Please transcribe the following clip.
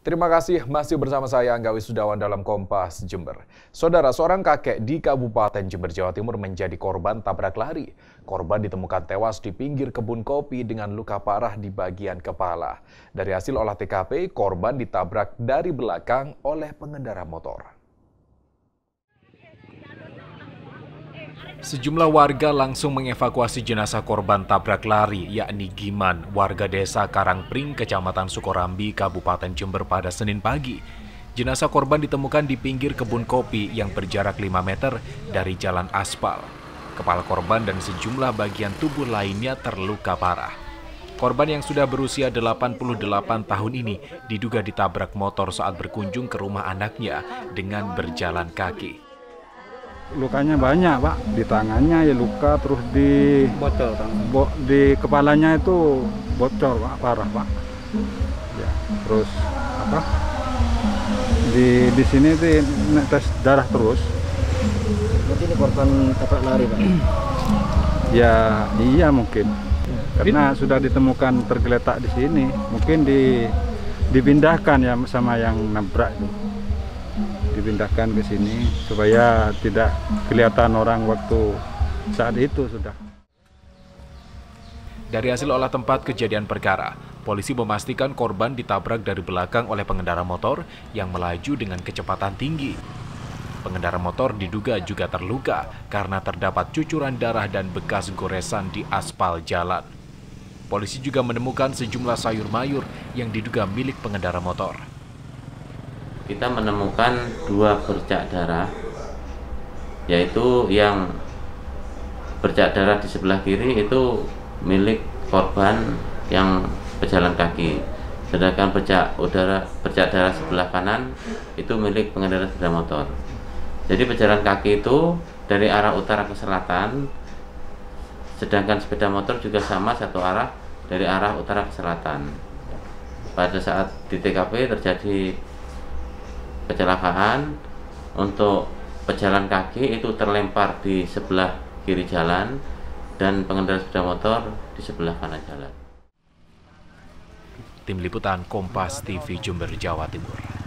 Terima kasih masih bersama saya Angga Wisudawan dalam Kompas Jember. Saudara, seorang kakek di Kabupaten Jember, Jawa Timur menjadi korban tabrak lari. Korban ditemukan tewas di pinggir kebun kopi dengan luka parah di bagian kepala. Dari hasil olah TKP, korban ditabrak dari belakang oleh pengendara motor. Sejumlah warga langsung mengevakuasi jenazah korban tabrak lari, yakni Giman, warga desa Karangpring, Kecamatan Sukorambi, Kabupaten Jember pada Senin pagi. Jenazah korban ditemukan di pinggir kebun kopi yang berjarak 5 meter dari jalan aspal. Kepala korban dan sejumlah bagian tubuh lainnya terluka parah. Korban yang sudah berusia 88 tahun ini diduga ditabrak motor saat berkunjung ke rumah anaknya dengan berjalan kaki lukanya banyak pak. Di tangannya ya luka terus di bocor bo, di kepalanya itu bocor pak. Parah pak. Ya terus apa? Di di sini sih tes darah terus. Berarti ini korban tabrak lari pak? Ya iya mungkin. Karena sudah ditemukan tergeletak di sini mungkin di dipindahkan ya sama yang nabrak itu dipindahkan ke sini supaya tidak kelihatan orang waktu saat itu sudah. Dari hasil olah tempat kejadian perkara, polisi memastikan korban ditabrak dari belakang oleh pengendara motor yang melaju dengan kecepatan tinggi. Pengendara motor diduga juga terluka karena terdapat cucuran darah dan bekas goresan di aspal jalan. Polisi juga menemukan sejumlah sayur mayur yang diduga milik pengendara motor kita menemukan dua bercak darah yaitu yang bercak darah di sebelah kiri itu milik korban yang pejalan kaki. Sedangkan bercak udara bercak darah sebelah kanan itu milik pengendara sepeda motor. Jadi pejalan kaki itu dari arah utara ke selatan sedangkan sepeda motor juga sama satu arah dari arah utara ke selatan. Pada saat di TKP terjadi kecelakaan untuk pejalan kaki itu terlempar di sebelah kiri jalan dan pengendara sepeda motor di sebelah kanan jalan. Tim Liputan Kompas TV Jember, Jawa Timur.